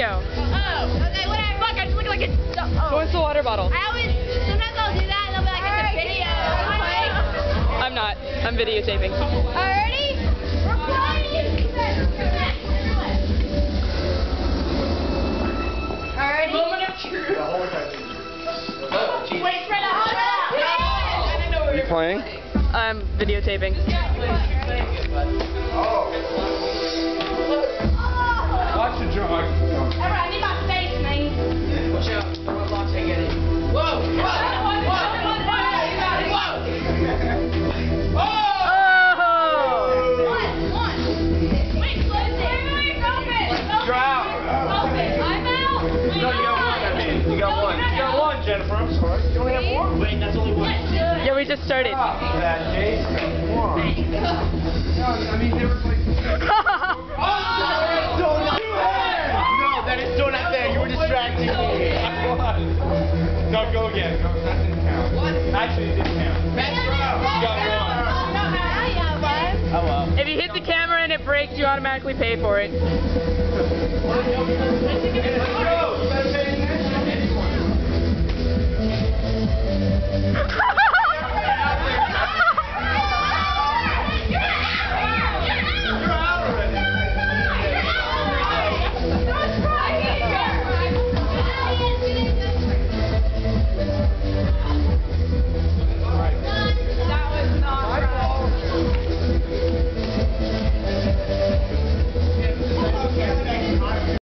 Oh, freaking stuff. Oh. Go into the water bottle. I always, sometimes I'll do that and I'll be like, it's a video. I'm not. I'm videotaping. Already? We're playing. Already? Moment of truth. Wait, spread out. Spread out. You playing? I'm videotaping. You're out. I'm out. No, you got one. I mean, you got one. You got one, Jennifer. I'm sorry. You only have one. Wait, that's only one. Yeah, we just started. That Jason. One. No, I mean there was like. Oh! Still! No, that is still not there. You were distracting me. I was. No, go again. No, that didn't count. Actually, it didn't count. You got breaks, you automatically pay for it.